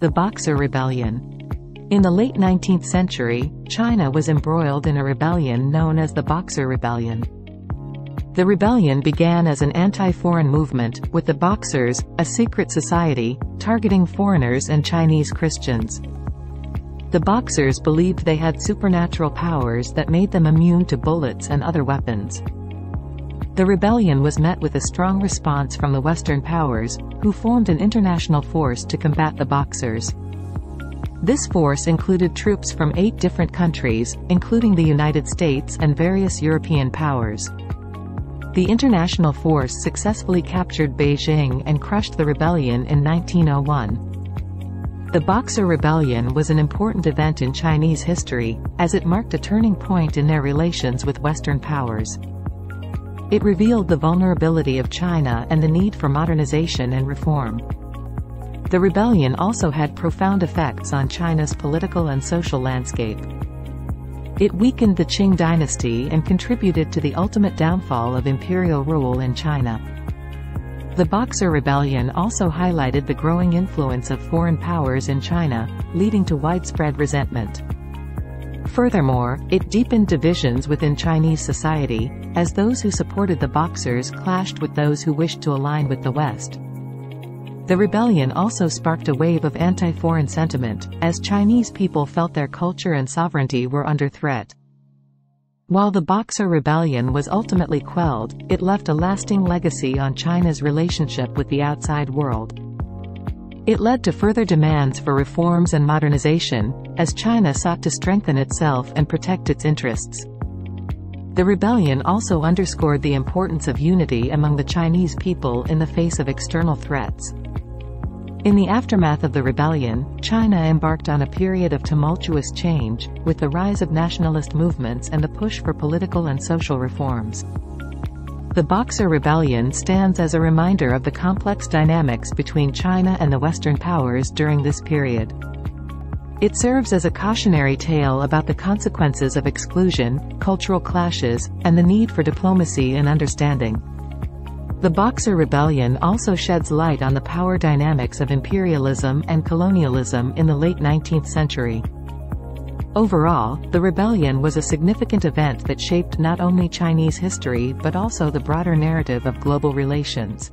The Boxer Rebellion. In the late 19th century, China was embroiled in a rebellion known as the Boxer Rebellion. The rebellion began as an anti-foreign movement, with the Boxers, a secret society, targeting foreigners and Chinese Christians. The Boxers believed they had supernatural powers that made them immune to bullets and other weapons. The rebellion was met with a strong response from the Western powers, who formed an international force to combat the Boxers. This force included troops from eight different countries, including the United States and various European powers. The international force successfully captured Beijing and crushed the rebellion in 1901. The Boxer Rebellion was an important event in Chinese history, as it marked a turning point in their relations with Western powers. It revealed the vulnerability of China and the need for modernization and reform. The rebellion also had profound effects on China's political and social landscape. It weakened the Qing dynasty and contributed to the ultimate downfall of imperial rule in China. The Boxer Rebellion also highlighted the growing influence of foreign powers in China, leading to widespread resentment. Furthermore, it deepened divisions within Chinese society, as those who supported the Boxers clashed with those who wished to align with the West. The rebellion also sparked a wave of anti-foreign sentiment, as Chinese people felt their culture and sovereignty were under threat. While the Boxer Rebellion was ultimately quelled, it left a lasting legacy on China's relationship with the outside world. It led to further demands for reforms and modernization, as China sought to strengthen itself and protect its interests. The rebellion also underscored the importance of unity among the Chinese people in the face of external threats. In the aftermath of the rebellion, China embarked on a period of tumultuous change, with the rise of nationalist movements and the push for political and social reforms. The Boxer Rebellion stands as a reminder of the complex dynamics between China and the Western powers during this period. It serves as a cautionary tale about the consequences of exclusion, cultural clashes, and the need for diplomacy and understanding. The Boxer Rebellion also sheds light on the power dynamics of imperialism and colonialism in the late 19th century. Overall, the rebellion was a significant event that shaped not only Chinese history but also the broader narrative of global relations.